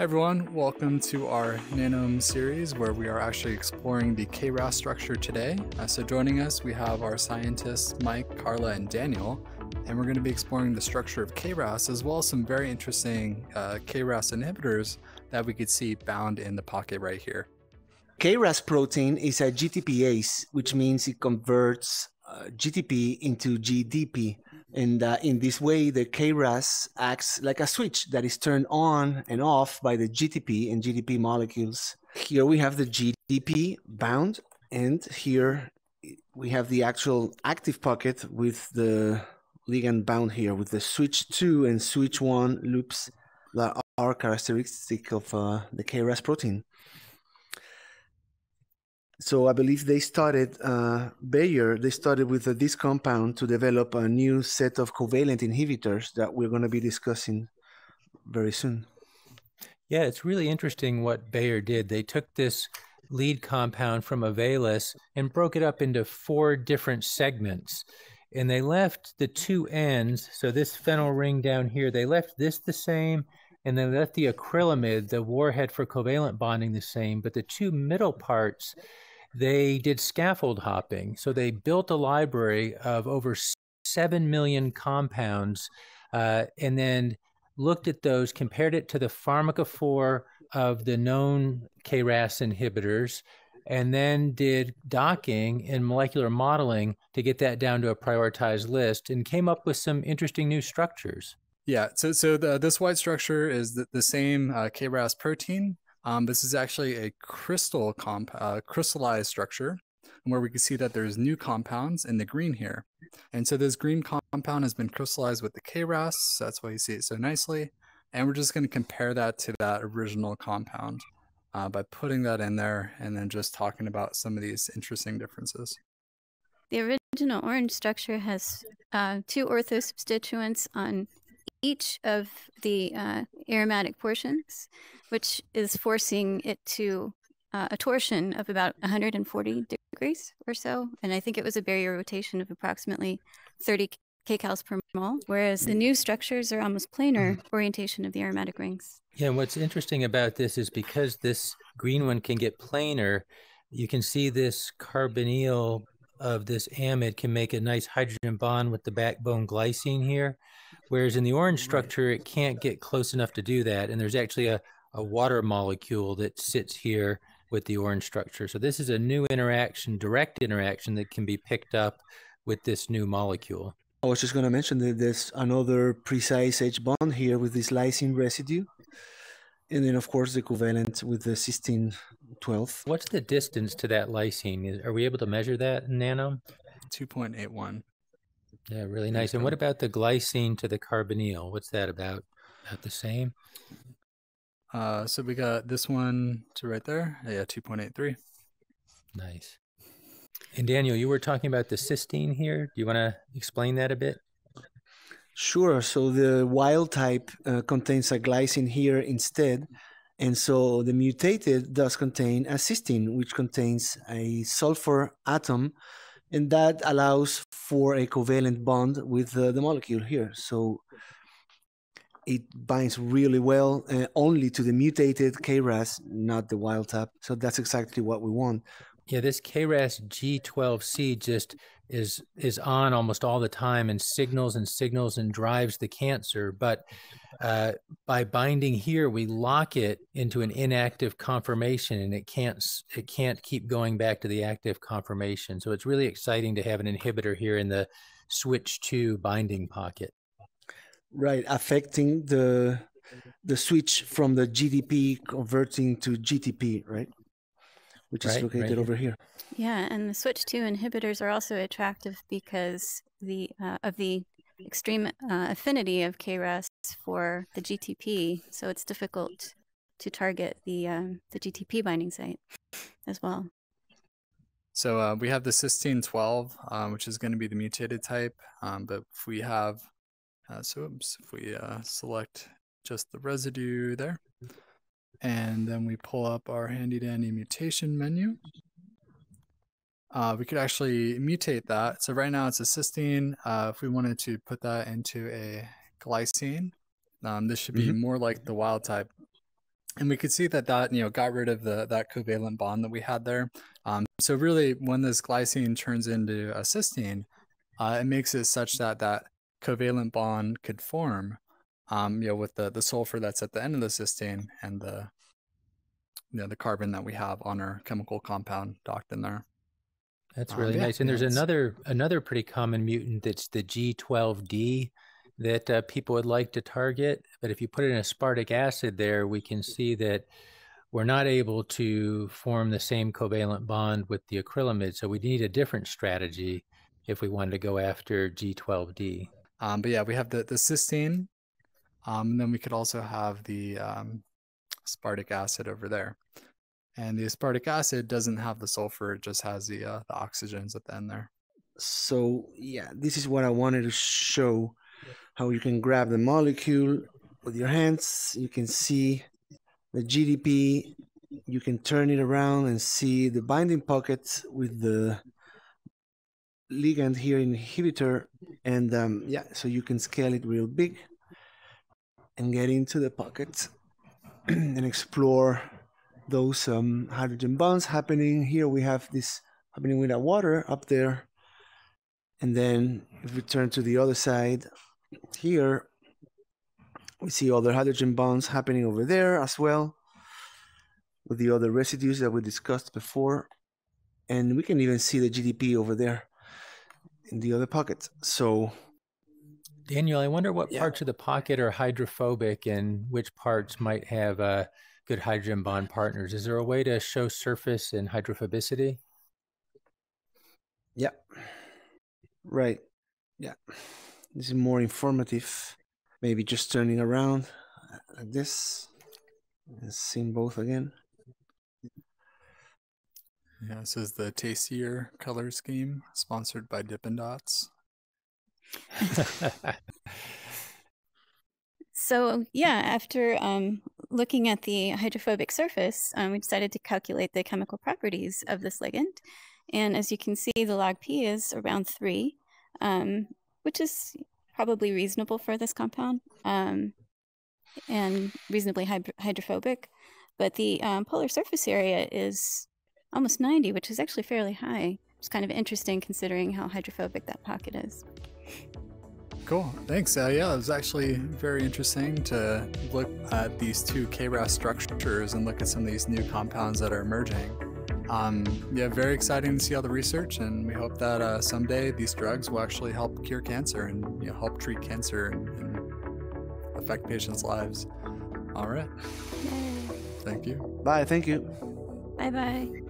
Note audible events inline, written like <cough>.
Everyone, welcome to our Nanome series where we are actually exploring the KRAS structure today. Uh, so joining us, we have our scientists Mike, Carla, and Daniel, and we're going to be exploring the structure of KRAS as well as some very interesting uh, KRAS inhibitors that we could see bound in the pocket right here. KRAS protein is a GTPase, which means it converts uh, GTP into GDP. And uh, in this way, the KRAS acts like a switch that is turned on and off by the GTP and GDP molecules. Here we have the GDP bound, and here we have the actual active pocket with the ligand bound here with the switch 2 and switch 1 loops that are characteristic of uh, the KRAS protein so I believe they started uh, Bayer. They started with this compound to develop a new set of covalent inhibitors that we're going to be discussing very soon. Yeah, it's really interesting what Bayer did. They took this lead compound from Avelis and broke it up into four different segments. And they left the two ends, so this phenyl ring down here, they left this the same, and they left the acrylamide, the warhead for covalent bonding, the same. But the two middle parts, they did scaffold hopping. So they built a library of over 7 million compounds uh, and then looked at those, compared it to the pharmacophore of the known KRAS inhibitors, and then did docking and molecular modeling to get that down to a prioritized list and came up with some interesting new structures. Yeah, so so the, this white structure is the, the same uh, KRAS protein, um, this is actually a crystal comp uh, crystallized structure where we can see that there's new compounds in the green here. And so this green compound has been crystallized with the KRAS. So that's why you see it so nicely. And we're just going to compare that to that original compound uh, by putting that in there and then just talking about some of these interesting differences. The original orange structure has uh, two ortho substituents on each of the uh, aromatic portions, which is forcing it to uh, a torsion of about 140 degrees or so. And I think it was a barrier rotation of approximately 30 kcals per mole, whereas the new structures are almost planar orientation of the aromatic rings. Yeah, and what's interesting about this is because this green one can get planar, you can see this carbonyl of this amide can make a nice hydrogen bond with the backbone glycine here. Whereas in the orange structure, it can't get close enough to do that. And there's actually a, a water molecule that sits here with the orange structure. So this is a new interaction, direct interaction that can be picked up with this new molecule. I was just going to mention that there's another precise H bond here with this lysine residue. And then, of course, the covalent with the cysteine 12. What's the distance to that lysine? Are we able to measure that in nano? 2.81. Yeah, really nice. And what about the glycine to the carbonyl? What's that about? About the same? Uh, so we got this one to right there. Yeah, 2.83. Nice. And Daniel, you were talking about the cysteine here. Do you want to explain that a bit? Sure. So the wild type uh, contains a glycine here instead. And so the mutated does contain a cysteine, which contains a sulfur atom and that allows for a covalent bond with uh, the molecule here. So it binds really well uh, only to the mutated KRAS, not the wild type. So that's exactly what we want. Yeah, this KRAS G12C just is is on almost all the time and signals and signals and drives the cancer. But uh, by binding here, we lock it into an inactive conformation, and it can't it can't keep going back to the active conformation. So it's really exciting to have an inhibitor here in the switch two binding pocket. Right, affecting the the switch from the GDP converting to GTP, right? Which is located right over here. Yeah, and the switch two inhibitors are also attractive because the uh, of the extreme uh, affinity of KRAS for the GTP, so it's difficult to target the um, the GTP binding site as well. So uh, we have the cysteine 12, um, which is going to be the mutated type. Um, but if we have, uh, so oops, if we uh, select just the residue there, and then we pull up our handy dandy mutation menu. Uh, we could actually mutate that. So right now it's a cysteine. Uh, if we wanted to put that into a glycine, um, this should be mm-hmm. more like the wild type. and we could see that that you know got rid of the that covalent bond that we had there. Um, so really, when this glycine turns into a cysteine, uh, it makes it such that that covalent bond could form, um, you know, with the the sulfur that's at the end of the cysteine and the you know the carbon that we have on our chemical compound docked in there. That's Um, really yeah, nice. And yeah, there's another another pretty common mutant that's the G12D that uh, people would like to target. But if you put it in aspartic acid there, we can see that we're not able to form the same covalent bond with the acrylamide. So we need a different strategy if we wanted to go after G12D. Um, but yeah, we have the the cysteine, um, and then we could also have the um, aspartic acid over there. And the aspartic acid doesn't have the sulfur; it just has the uh, the oxygens at the end there. So yeah, this is what I wanted to show how you can grab the molecule with your hands. You can see the GDP. You can turn it around and see the binding pocket with the ligand here inhibitor. And um, yeah, so you can scale it real big and get into the pocket <clears throat> and explore those um, hydrogen bonds happening. Here we have this happening with our water up there. And then if we turn to the other side, here we see other hydrogen bonds happening over there as well with the other residues that we discussed before. And we can even see the GDP over there in the other pocket. So Daniel, I wonder what Yeah. parts of the pocket are hydrophobic and which parts might have uh, good hydrogen bond partners. Is there a way to show surface and hydrophobicity? yeah. Right. Yeah. This is more informative. Maybe just turning around like this and seeing both again. Yeah, this is the tastier color scheme, sponsored by Dippin' Dots. <laughs> So yeah, after um, looking at the hydrophobic surface, um, we decided to calculate the chemical properties of this ligand. And as you can see, the log P is around three, um, which is probably reasonable for this compound um, and reasonably hyd- hydrophobic. But the um, polar surface area is almost 90, which is actually fairly high. It's kind of interesting considering how hydrophobic that pocket is. Cool. Thanks. Uh, yeah, it was actually very interesting to look at these two KRAS structures and look at some of these new compounds that are emerging. Um, yeah, very exciting to see all the research, and we hope that uh, someday these drugs will actually help cure cancer and you know, help treat cancer and, and affect patients' lives. All right. Yay. Thank you. Bye. Thank you. Bye bye.